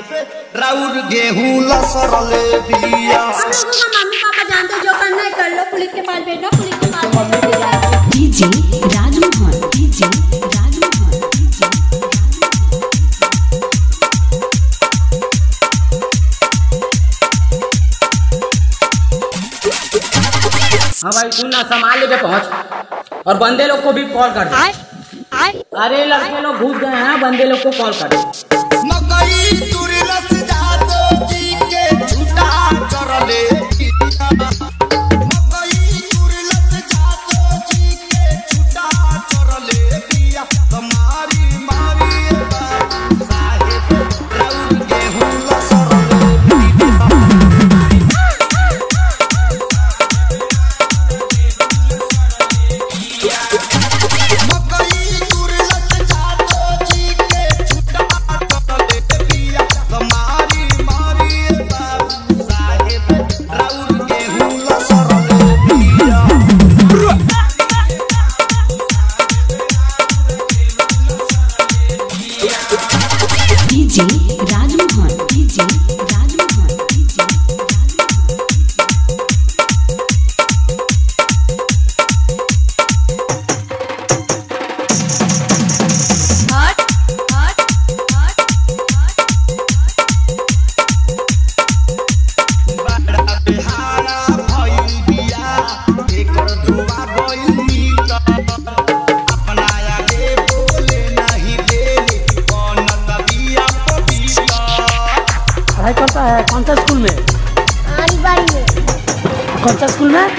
राउर गेहूँ लसर ले दिया। मम्मी पापा जानते जो करना है कर लो पुलिस के पास पुलिस के पास राजमोहन हाँ भाई तू ना संभाल पे पहुँच। और बंदे लोग को भी कॉल कर दे। अरे लड़के लोग घुस गए हैं बंदे लोग को कॉल कर दे। कौन सा स्कूल में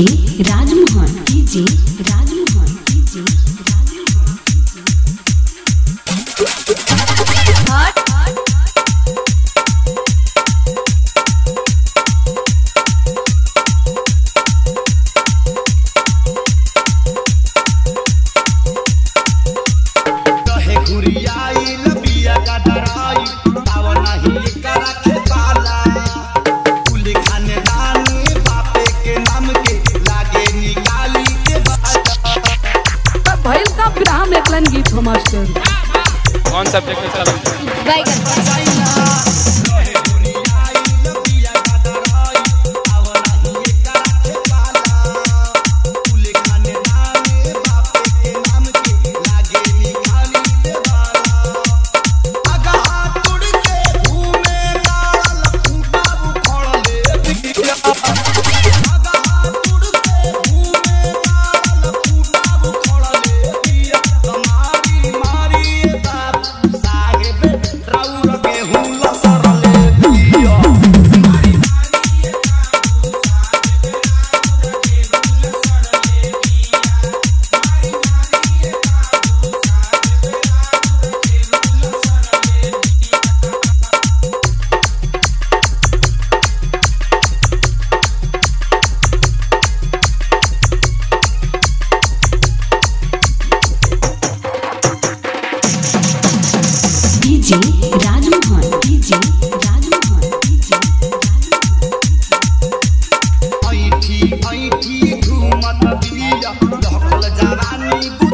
राजमोहन डीजे राजमोहन। राम एकलन गीत हो मास्टर कौन सब्जेक्ट में चला DJ Rajmohan DJ Rajmohan DJ IT IT ধুমাতা দিয়া ধকল জারানি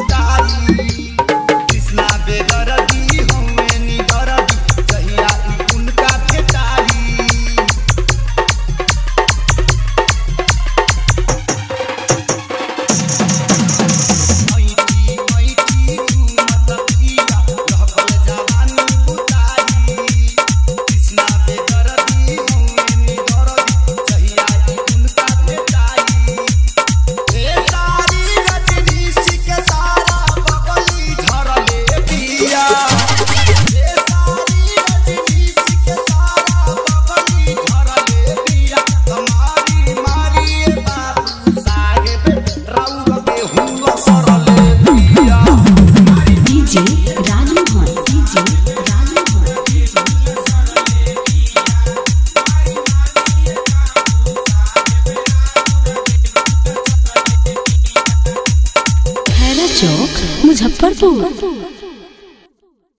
चौक मुजफ्फरपुर।